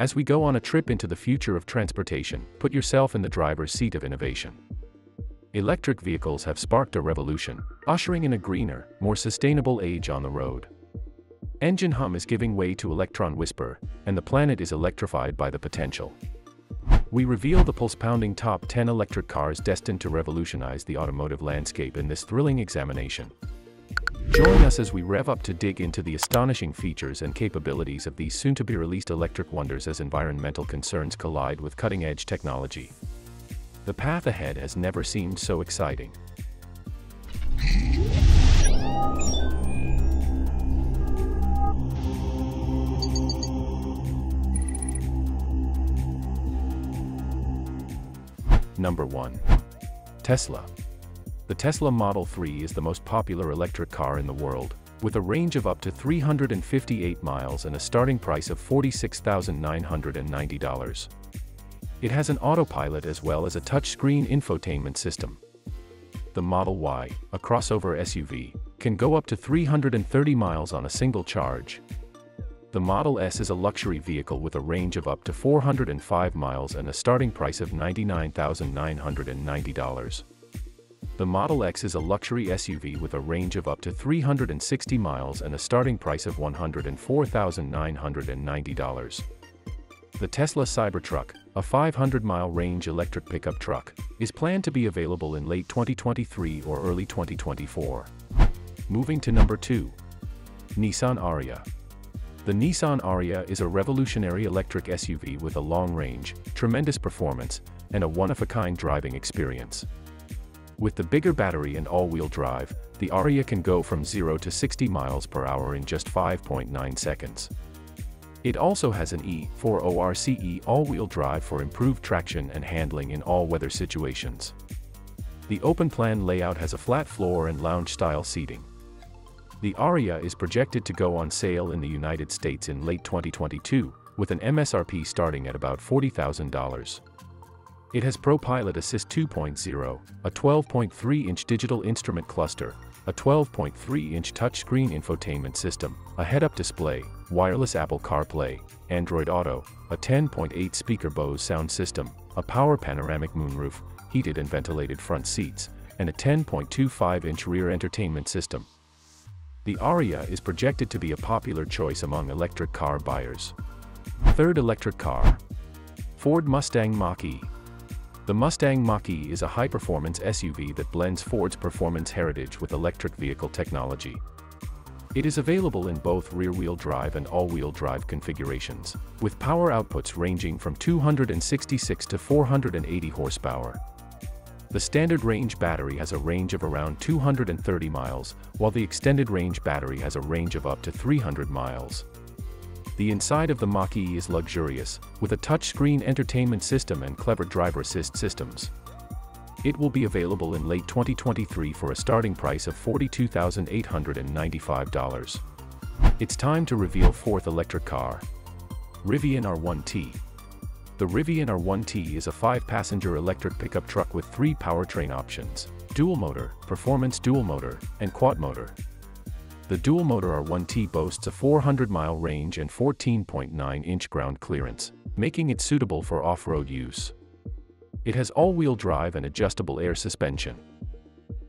As we go on a trip into the future of transportation, put yourself in the driver's seat of innovation. Electric vehicles have sparked a revolution, ushering in a greener, more sustainable age on the road. Engine hum is giving way to electron whisper, and the planet is electrified by the potential. We reveal the pulse-pounding top 10 electric cars destined to revolutionize the automotive landscape in this thrilling examination. Join us as we rev up to dig into the astonishing features and capabilities of these soon-to-be-released electric wonders as environmental concerns collide with cutting-edge technology. The path ahead has never seemed so exciting. Number 1. Tesla. The Tesla Model 3 is the most popular electric car in the world, with a range of up to 358 miles and a starting price of $46,990. It has an autopilot as well as a touchscreen infotainment system. The Model Y, a crossover SUV, can go up to 330 miles on a single charge, the Model S is a luxury vehicle with a range of up to 405 miles and a starting price of $99,990. The Model X is a luxury SUV with a range of up to 360 miles and a starting price of $104,990. The Tesla Cybertruck, a 500-mile range electric pickup truck, is planned to be available in late 2023 or early 2024. Moving to number 2. Nissan Ariya. The Nissan Ariya is a revolutionary electric SUV with a long range, tremendous performance, and a one-of-a-kind driving experience. With the bigger battery and all-wheel drive, the Ariya can go from 0 to 60 miles per hour in just 5.9 seconds. It also has an E4ORCE all-wheel drive for improved traction and handling in all weather situations. The open-plan layout has a flat floor and lounge-style seating. The Ariya is projected to go on sale in the United States in late 2022, with an MSRP starting at about $40,000. It has ProPilot Assist 2.0, a 12.3-inch digital instrument cluster, a 12.3-inch touchscreen infotainment system, a head-up display, wireless Apple CarPlay, Android Auto, a 10.8-speaker Bose sound system, a power panoramic moonroof, heated and ventilated front seats, and a 10.25-inch rear entertainment system. The Ariya is projected to be a popular choice among electric car buyers. Third electric car. Ford Mustang Mach-E. The Mustang Mach-E is a high-performance SUV that blends Ford's performance heritage with electric vehicle technology. It is available in both rear-wheel drive and all-wheel drive configurations, with power outputs ranging from 266 to 480 horsepower. The standard range battery has a range of around 230 miles, while the extended range battery has a range of up to 300 miles. The inside of the Mach-E is luxurious, with a touchscreen entertainment system and clever driver assist systems. It will be available in late 2023 for a starting price of $42,895. It's time to reveal fourth electric car. Rivian R1T. The Rivian R1T is a five-passenger electric pickup truck with three powertrain options, dual motor, performance dual motor, and quad motor. The dual motor R1T boasts a 400-mile range and 14.9-inch ground clearance, making it suitable for off-road use. It has all-wheel drive and adjustable air suspension.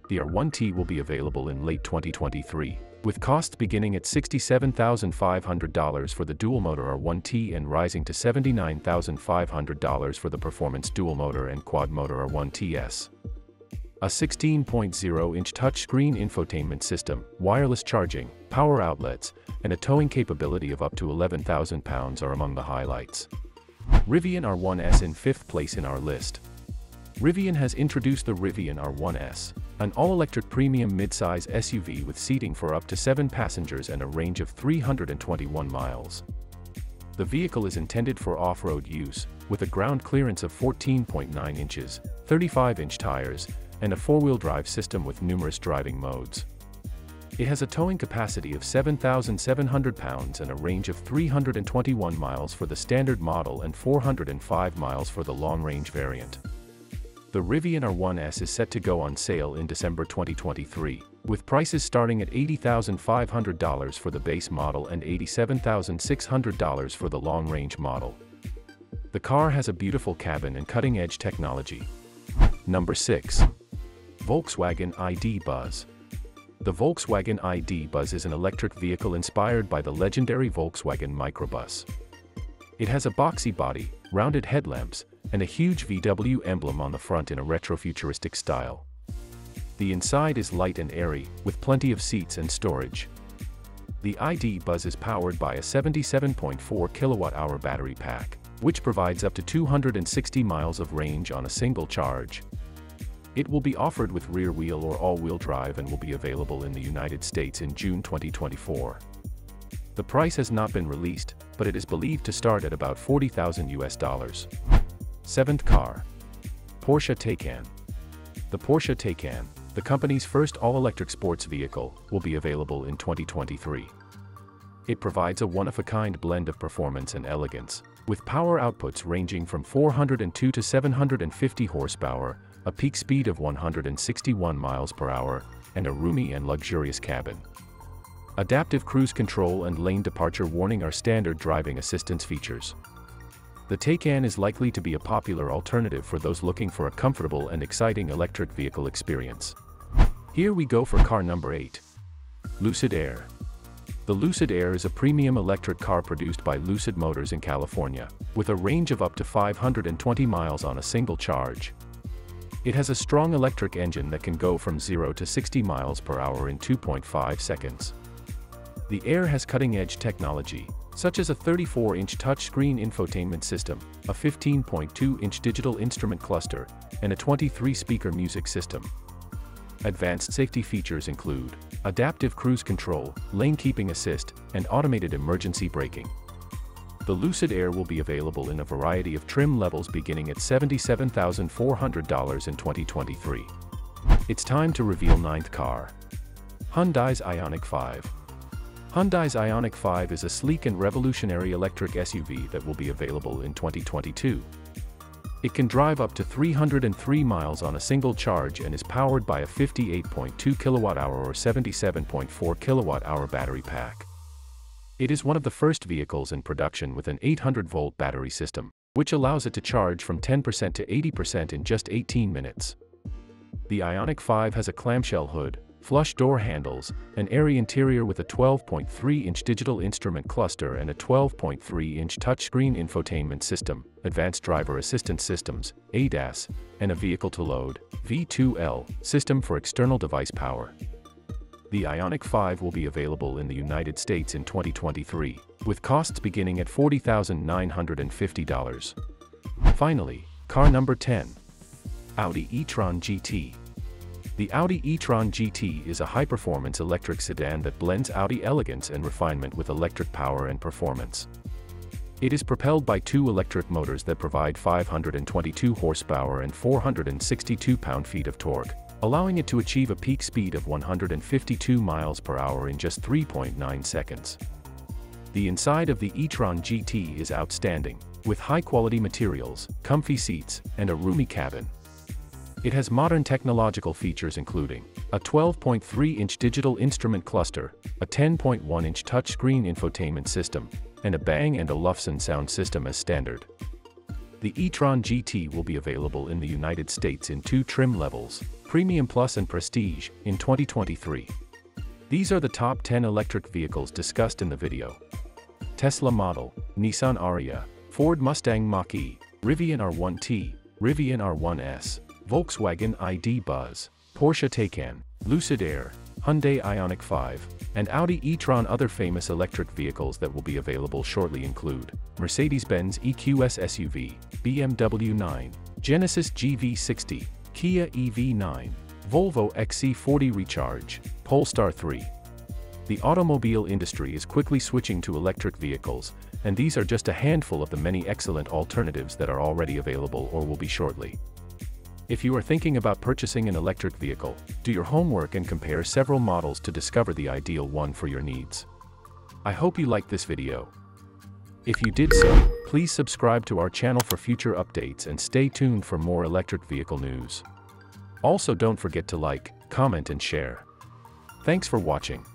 The R1T will be available in late 2023 with costs beginning at $67,500 for the dual-motor R1T and rising to $79,500 for the performance dual-motor and quad-motor R1TS. A 16.0-inch touchscreen infotainment system, wireless charging, power outlets, and a towing capability of up to 11,000 pounds are among the highlights. Rivian R1S in fifth place in our list. Rivian has introduced the Rivian R1S, an all-electric premium midsize SUV with seating for up to 7 passengers and a range of 321 miles. The vehicle is intended for off-road use, with a ground clearance of 14.9 inches, 35-inch tires, and a four-wheel drive system with numerous driving modes. It has a towing capacity of 7,700 pounds and a range of 321 miles for the standard model and 405 miles for the long-range variant. The Rivian R1S is set to go on sale in December 2023, with prices starting at $80,500 for the base model and $87,600 for the long-range model. The car has a beautiful cabin and cutting-edge technology. Number 6. Volkswagen ID Buzz. The Volkswagen ID Buzz is an electric vehicle inspired by the legendary Volkswagen microbus. It has a boxy body, rounded headlamps, and a huge VW emblem on the front in a retro-futuristic style. The inside is light and airy, with plenty of seats and storage. The ID Buzz is powered by a 77.4 kilowatt-hour battery pack, which provides up to 260 miles of range on a single charge. It will be offered with rear-wheel or all-wheel drive and will be available in the United States in June 2024. The price has not been released, but it is believed to start at about 40,000 US dollars. Seventh car. Porsche Taycan. The Porsche Taycan, the company's first all-electric sports vehicle, will be available in 2023. It provides a one-of-a-kind blend of performance and elegance, with power outputs ranging from 402 to 750 horsepower, a peak speed of 161 miles per hour, and a roomy and luxurious cabin. Adaptive cruise control and lane departure warning are standard driving assistance features. The Taycan is likely to be a popular alternative for those looking for a comfortable and exciting electric vehicle experience. Here we go for car number 8. Lucid Air. The Lucid Air is a premium electric car produced by Lucid Motors in California, with a range of up to 520 miles on a single charge. It has a strong electric engine that can go from 0 to 60 miles per hour in 2.5 seconds. The Air has cutting-edge technology, such as a 34-inch touchscreen infotainment system, a 15.2-inch digital instrument cluster, and a 23-speaker music system. Advanced safety features include adaptive cruise control, lane keeping assist, and automated emergency braking. The Lucid Air will be available in a variety of trim levels beginning at $77,400 in 2023. It's time to reveal ninth car. Hyundai's Ioniq 5. Hyundai's Ioniq 5 is a sleek and revolutionary electric SUV that will be available in 2022. It can drive up to 303 miles on a single charge and is powered by a 58.2 kilowatt-hour or 77.4 kilowatt-hour battery pack. It is one of the first vehicles in production with an 800-volt battery system, which allows it to charge from 10% to 80% in just 18 minutes. The Ioniq 5 has a clamshell hood, flush door handles, an airy interior with a 12.3-inch digital instrument cluster and a 12.3-inch touchscreen infotainment system, advanced driver assistance systems, ADAS, and a vehicle-to-load V2L system for external device power. The Ioniq 5 will be available in the United States in 2023, with costs beginning at $40,950. Finally, car number 10. Audi e-tron GT. The Audi e-tron GT is a high-performance electric sedan that blends Audi elegance and refinement with electric power and performance. It is propelled by two electric motors that provide 522 horsepower and 462 pound-feet of torque, allowing it to achieve a peak speed of 152 miles per hour in just 3.9 seconds. The inside of the e-tron GT is outstanding, with high-quality materials, comfy seats, and a roomy cabin. It has modern technological features including a 12.3-inch digital instrument cluster, a 10.1-inch touchscreen infotainment system, and a Bang & Olufsen sound system as standard. The e-tron GT will be available in the United States in two trim levels, Premium Plus and Prestige, in 2023. These are the top 10 electric vehicles discussed in the video. Tesla Model, Nissan Ariya, Ford Mustang Mach-E, Rivian R1T, Rivian R1S, Volkswagen ID Buzz, Porsche Taycan, Lucid Air, Hyundai Ioniq 5, and Audi e-tron other famous electric vehicles that will be available shortly include Mercedes-Benz EQS SUV, BMW 9, Genesis GV60, Kia EV9, Volvo XC40 Recharge, Polestar 3. The automobile industry is quickly switching to electric vehicles, and these are just a handful of the many excellent alternatives that are already available or will be shortly. If you are thinking about purchasing an electric vehicle, do your homework and compare several models to discover the ideal one for your needs. I hope you liked this video. If you did so, please subscribe to our channel for future updates and stay tuned for more electric vehicle news. Also don't forget to like, comment and share. Thanks for watching.